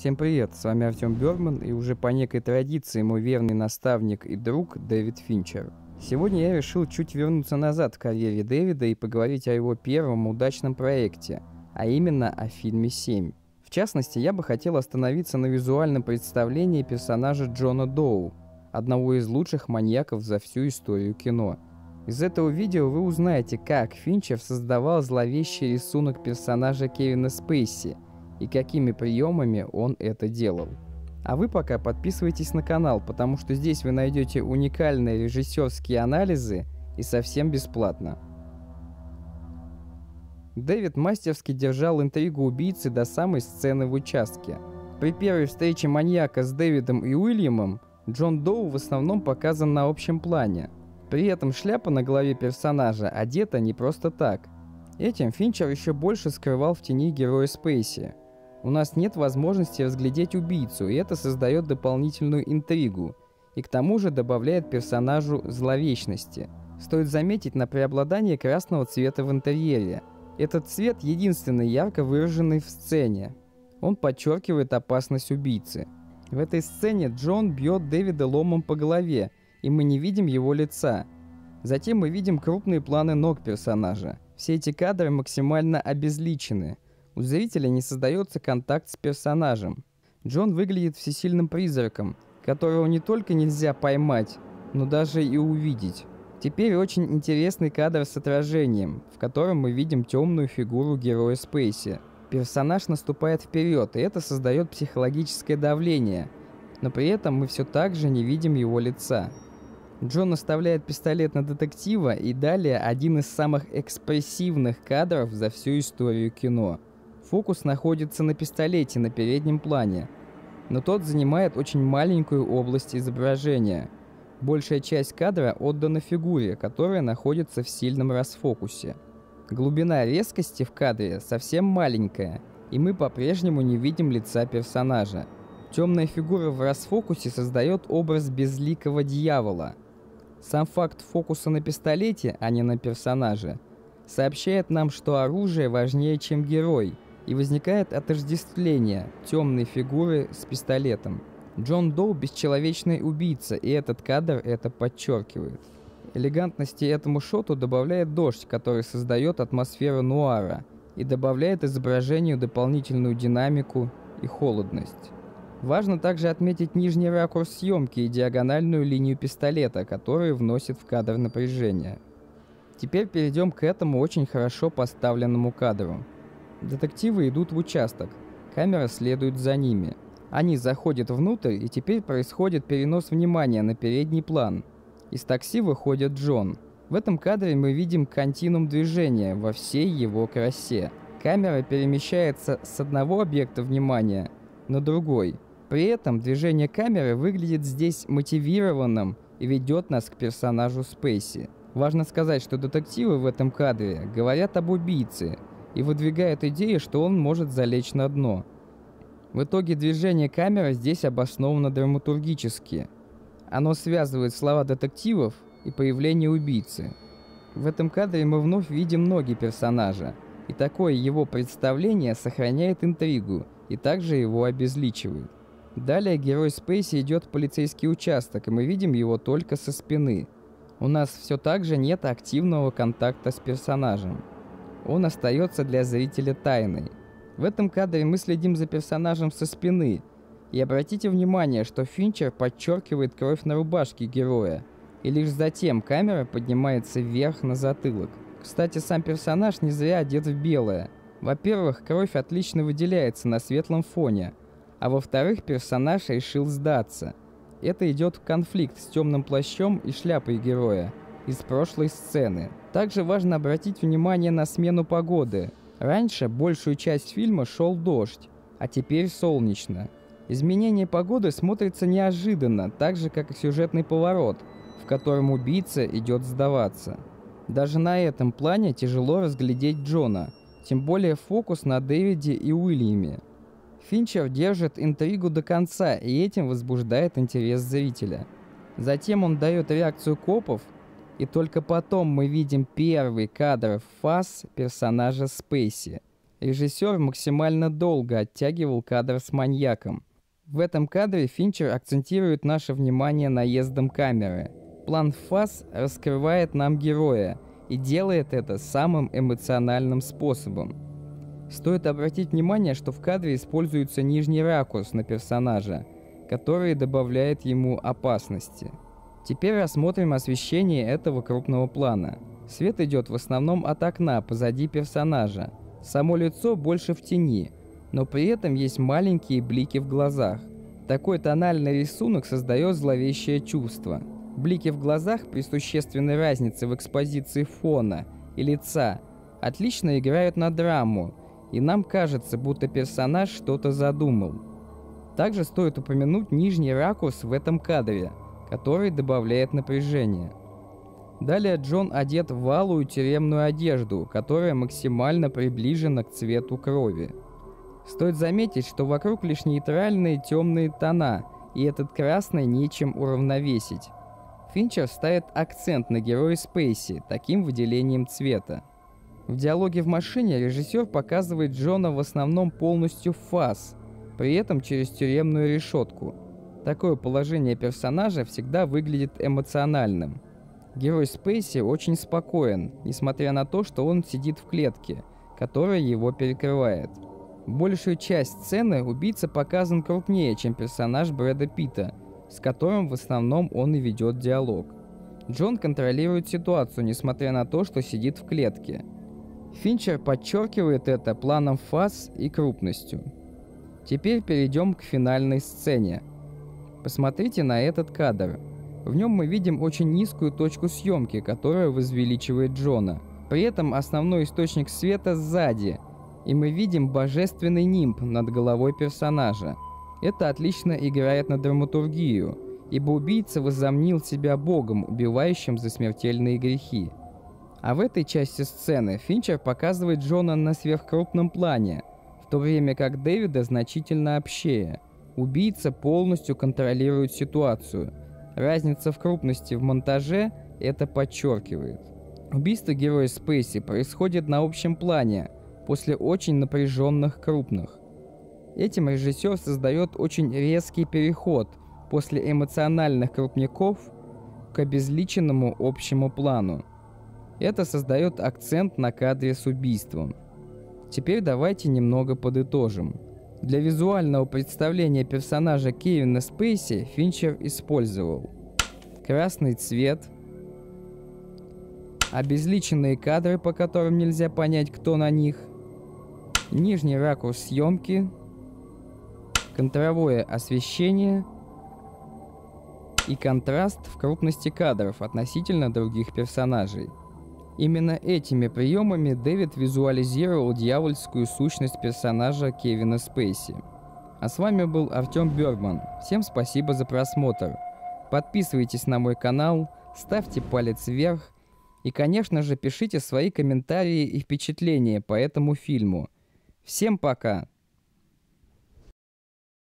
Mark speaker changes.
Speaker 1: Всем привет, с вами Артем Бергман и уже по некой традиции мой верный наставник и друг Дэвид Финчер. Сегодня я решил чуть вернуться назад в карьере Дэвида и поговорить о его первом удачном проекте, а именно о фильме «7». В частности, я бы хотел остановиться на визуальном представлении персонажа Джона Доу, одного из лучших маньяков за всю историю кино. Из этого видео вы узнаете, как Финчер создавал зловещий рисунок персонажа Кевина Спейси – и какими приемами он это делал. А вы пока подписывайтесь на канал, потому что здесь вы найдете уникальные режиссерские анализы и совсем бесплатно. Дэвид мастерски держал интригу убийцы до самой сцены в участке. При первой встрече маньяка с Дэвидом и Уильямом Джон Доу в основном показан на общем плане. При этом шляпа на голове персонажа одета не просто так. Этим Финчер еще больше скрывал в тени героя Спейси. У нас нет возможности разглядеть убийцу, и это создает дополнительную интригу, и к тому же добавляет персонажу зловечности. Стоит заметить на преобладание красного цвета в интерьере. Этот цвет единственный ярко выраженный в сцене. Он подчеркивает опасность убийцы. В этой сцене Джон бьет Дэвида ломом по голове, и мы не видим его лица. Затем мы видим крупные планы ног персонажа. Все эти кадры максимально обезличены – у зрителя не создается контакт с персонажем. Джон выглядит всесильным призраком, которого не только нельзя поймать, но даже и увидеть. Теперь очень интересный кадр с отражением, в котором мы видим темную фигуру героя Спейси. Персонаж наступает вперед, и это создает психологическое давление, но при этом мы все так же не видим его лица. Джон наставляет пистолет на детектива, и далее один из самых экспрессивных кадров за всю историю кино – Фокус находится на пистолете на переднем плане, но тот занимает очень маленькую область изображения. Большая часть кадра отдана фигуре, которая находится в сильном расфокусе. Глубина резкости в кадре совсем маленькая, и мы по-прежнему не видим лица персонажа. Темная фигура в расфокусе создает образ безликого дьявола. Сам факт фокуса на пистолете, а не на персонаже, сообщает нам, что оружие важнее, чем герой – и возникает отождествление темной фигуры с пистолетом. Джон Доу – бесчеловечный убийца, и этот кадр это подчеркивает. Элегантности этому шоту добавляет дождь, который создает атмосферу нуара и добавляет изображению дополнительную динамику и холодность. Важно также отметить нижний ракурс съемки и диагональную линию пистолета, которые вносят в кадр напряжение. Теперь перейдем к этому очень хорошо поставленному кадру – Детективы идут в участок. Камера следует за ними. Они заходят внутрь, и теперь происходит перенос внимания на передний план. Из такси выходит Джон. В этом кадре мы видим континуум движения во всей его красе. Камера перемещается с одного объекта внимания на другой. При этом движение камеры выглядит здесь мотивированным и ведет нас к персонажу Спейси. Важно сказать, что детективы в этом кадре говорят об убийце, и выдвигает идею, что он может залечь на дно. В итоге движение камеры здесь обосновано драматургически. Оно связывает слова детективов и появление убийцы. В этом кадре мы вновь видим ноги персонажа, и такое его представление сохраняет интригу и также его обезличивает. Далее герой Спейси идет в полицейский участок, и мы видим его только со спины. У нас все так же нет активного контакта с персонажем он остается для зрителя тайной. В этом кадре мы следим за персонажем со спины. И обратите внимание, что Финчер подчеркивает кровь на рубашке героя, и лишь затем камера поднимается вверх на затылок. Кстати, сам персонаж не зря одет в белое. Во-первых, кровь отлично выделяется на светлом фоне, а во-вторых, персонаж решил сдаться. Это идет в конфликт с темным плащом и шляпой героя из прошлой сцены. Также важно обратить внимание на смену погоды. Раньше большую часть фильма шел дождь, а теперь солнечно. Изменение погоды смотрится неожиданно, так же как и сюжетный поворот, в котором убийца идет сдаваться. Даже на этом плане тяжело разглядеть Джона, тем более фокус на Дэвиде и Уильяме. Финчер держит интригу до конца и этим возбуждает интерес зрителя. Затем он дает реакцию копов и только потом мы видим первый кадр фас персонажа Спейси. режиссер максимально долго оттягивал кадр с маньяком. В этом кадре Финчер акцентирует наше внимание наездом камеры. План фаз раскрывает нам героя и делает это самым эмоциональным способом. Стоит обратить внимание, что в кадре используется нижний ракурс на персонажа, который добавляет ему опасности. Теперь рассмотрим освещение этого крупного плана. Свет идет в основном от окна позади персонажа. Само лицо больше в тени, но при этом есть маленькие блики в глазах. Такой тональный рисунок создает зловещее чувство. Блики в глазах при существенной разнице в экспозиции фона и лица отлично играют на драму, и нам кажется, будто персонаж что-то задумал. Также стоит упомянуть нижний ракурс в этом кадре, который добавляет напряжение. Далее Джон одет в валую тюремную одежду, которая максимально приближена к цвету крови. Стоит заметить, что вокруг лишь нейтральные темные тона, и этот красный нечем уравновесить. Финчер ставит акцент на героя Спейси таким выделением цвета. В диалоге в машине режиссер показывает Джона в основном полностью фас, при этом через тюремную решетку. Такое положение персонажа всегда выглядит эмоциональным. Герой Спейси очень спокоен, несмотря на то, что он сидит в клетке, которая его перекрывает – Большую часть сцены убийца показан крупнее, чем персонаж Брэда Питта, с которым в основном он и ведет диалог. Джон контролирует ситуацию, несмотря на то, что сидит в клетке. Финчер подчеркивает это планом фаз и крупностью. Теперь перейдем к финальной сцене. Посмотрите на этот кадр. В нем мы видим очень низкую точку съемки, которая возвеличивает Джона. При этом основной источник света сзади – и мы видим божественный нимб над головой персонажа. Это отлично играет на драматургию, ибо убийца возомнил себя богом, убивающим за смертельные грехи. А в этой части сцены Финчер показывает Джона на сверхкрупном плане, в то время как Дэвида значительно общее. Убийца полностью контролирует ситуацию. Разница в крупности в монтаже это подчеркивает. Убийство героя Спейси происходит на общем плане – после очень напряженных крупных. Этим режиссер создает очень резкий переход после эмоциональных крупников к обезличенному общему плану. Это создает акцент на кадре с убийством. Теперь давайте немного подытожим. Для визуального представления персонажа Кевина Спейси Финчер использовал красный цвет, обезличенные кадры, по которым нельзя понять, кто на них, нижний ракурс съемки, контровое освещение и контраст в крупности кадров относительно других персонажей. Именно этими приемами Дэвид визуализировал дьявольскую сущность персонажа Кевина Спейси. А с вами был Артем Бергман. Всем спасибо за просмотр. Подписывайтесь на мой канал, ставьте палец вверх и, конечно же, пишите свои комментарии и впечатления по этому фильму – Всем пока!